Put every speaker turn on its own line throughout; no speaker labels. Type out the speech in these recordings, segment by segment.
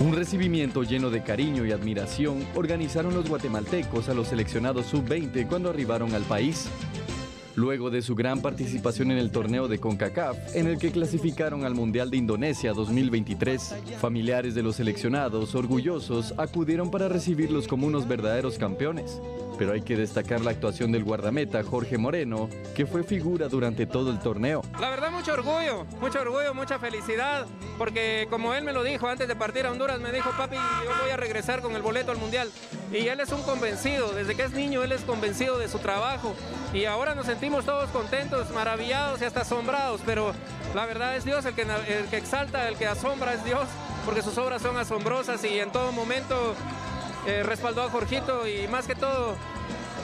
Un recibimiento lleno de cariño y admiración organizaron los guatemaltecos a los seleccionados sub-20 cuando arribaron al país. Luego de su gran participación en el torneo de CONCACAF, en el que clasificaron al Mundial de Indonesia 2023, familiares de los seleccionados, orgullosos, acudieron para recibirlos como unos verdaderos campeones. Pero hay que destacar la actuación del guardameta Jorge Moreno, que fue figura durante todo el torneo.
La verdad mucho orgullo, mucho orgullo, mucha felicidad, porque como él me lo dijo antes de partir a Honduras, me dijo, papi, yo voy a regresar con el boleto al Mundial. Y él es un convencido, desde que es niño él es convencido de su trabajo. Y ahora nos sentimos todos contentos, maravillados y hasta asombrados, pero la verdad es Dios el que, el que exalta, el que asombra es Dios, porque sus obras son asombrosas y en todo momento eh, respaldó a Jorgito y más que todo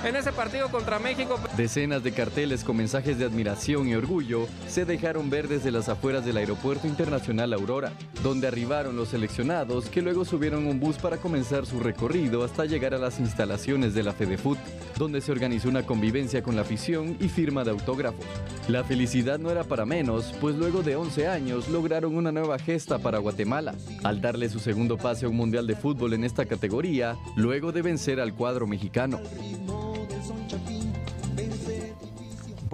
en ese partido contra México.
Decenas de carteles con mensajes de admiración y orgullo se dejaron ver desde las afueras del Aeropuerto Internacional Aurora, donde arribaron los seleccionados que luego subieron un bus para comenzar su recorrido hasta llegar a las instalaciones de la FedeFoot, donde se organizó una convivencia con la afición y firma de autógrafos. La felicidad no era para menos, pues luego de 11 años lograron una nueva gesta para Guatemala, al darle su segundo pase a un mundial de fútbol en esta categoría, luego de vencer al cuadro mexicano.
horizonte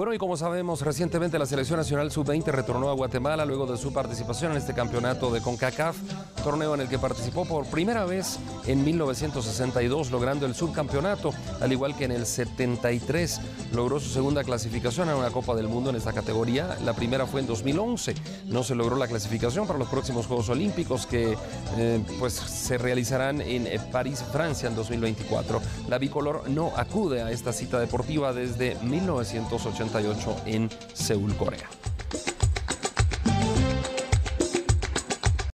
Bueno, y como sabemos, recientemente la Selección Nacional Sub-20 retornó a Guatemala luego de su participación en este campeonato de CONCACAF, torneo en el que participó por primera vez en 1962, logrando el subcampeonato, al igual que en el 73 logró su segunda clasificación a una Copa del Mundo en esta categoría. La primera fue en 2011. No se logró la clasificación para los próximos Juegos Olímpicos que eh, pues se realizarán en eh, París, Francia en 2024. La bicolor no acude a esta cita deportiva desde 1980 en Seúl, Corea.